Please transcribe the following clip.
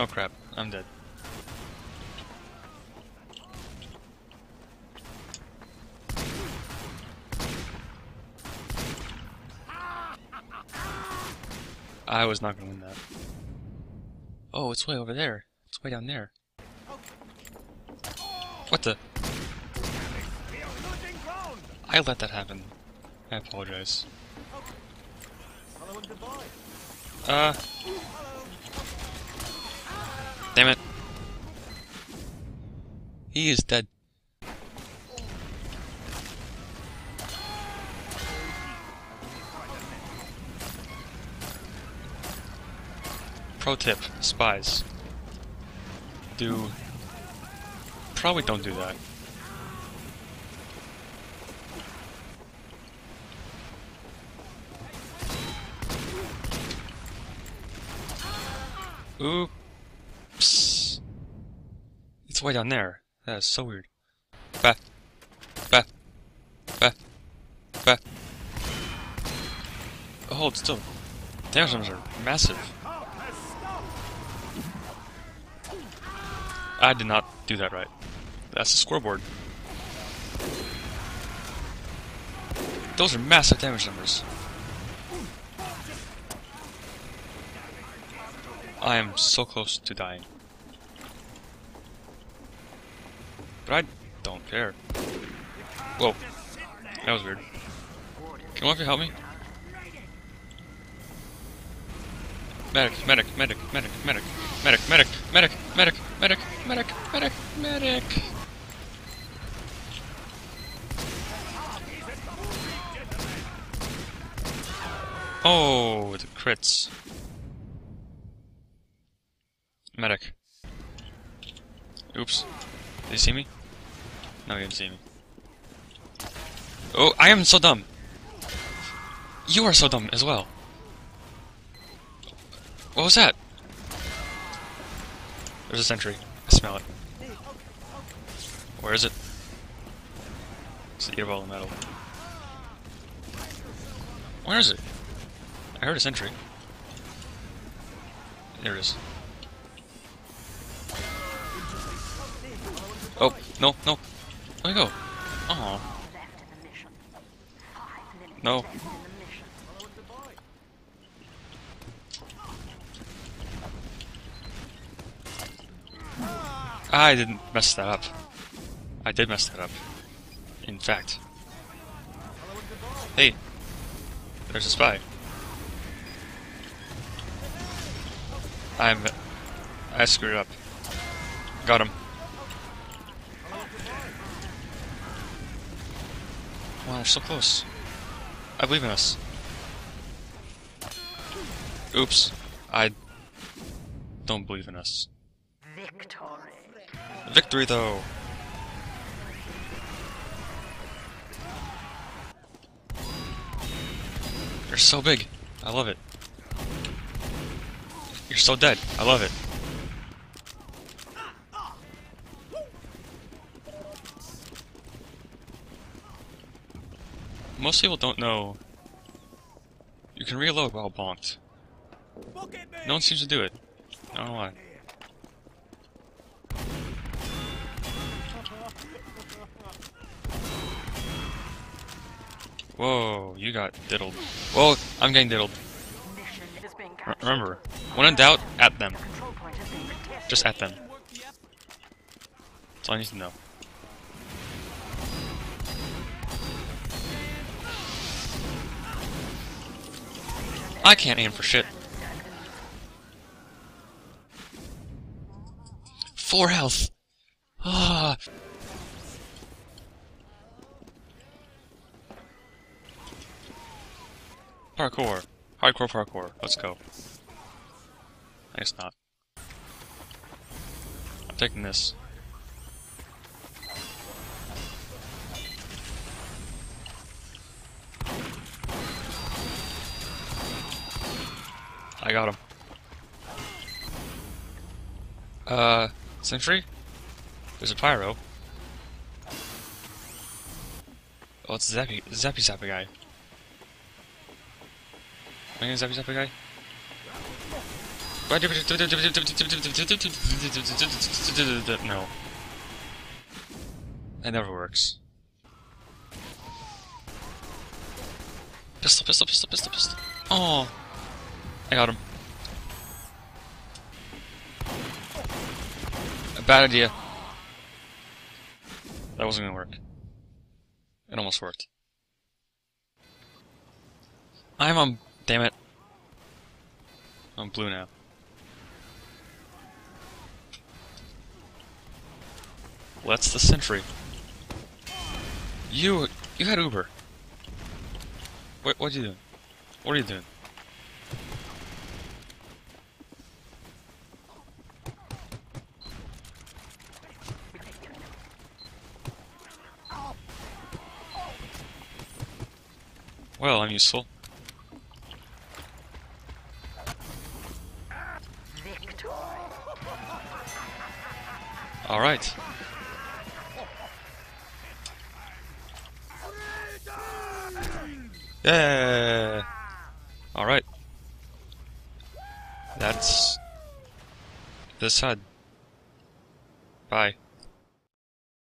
Oh crap, I'm dead. I was not gonna win that. Oh, it's way over there. It's way down there. What the? I let that happen. I apologize. Uh. Damn it. He is dead. Pro tip, spies. Do... Probably don't do that. Oops. It's way down there. That is so weird. Bah. Bah. Bah. Bah. Oh, hold still. Damage numbers are massive. I did not do that right. That's the scoreboard. Those are massive damage numbers. I am so close to dying. But I don't care. Whoa. That was weird. Can one of you help me? Medic, medic, medic, medic, medic, medic, medic, medic, medic, medic, medic, medic, medic. Oh, the crits. Medic. Oops. Did he see me? No, he didn't see me. Oh, I am so dumb. You are so dumb as well. What was that? There's a sentry. I smell it. Where is it? It's the ball of metal. Where is it? I heard a sentry. There it is. Oh, no, no. Where'd go? Oh. No. I didn't mess that up. I did mess that up. In fact. Hey. There's a spy. I'm... I screwed up. Got him. Wow, we're so close. I believe in us. Oops. I don't believe in us. Victory. Victory, though! You're so big. I love it. You're so dead. I love it. Most people don't know you can reload while bonked. No one seems to do it. I don't know why. Whoa, you got diddled. Whoa, I'm getting diddled. R remember, when in doubt, at them. Just at them. That's all I need to know. I can't aim for shit. Four health. Ah. Parkour. Hardcore parkour. Let's go. I guess not. I'm taking this. I got him. Uh, sentry? There's a pyro. Oh, it's Zappy, Zappy Zappa guy. Am I gonna Zappy guy? No. That never works. Pistol, pistol, pistol, pistol, pistol. Oh. I got him. A bad idea. That wasn't gonna work. It almost worked. I'm on. Damn it. I'm blue now. Let's the sentry. You, you had Uber. What, what are you doing? What are you doing? Well, I'm useful. Alright. Yeah. Alright. That's this side. Bye.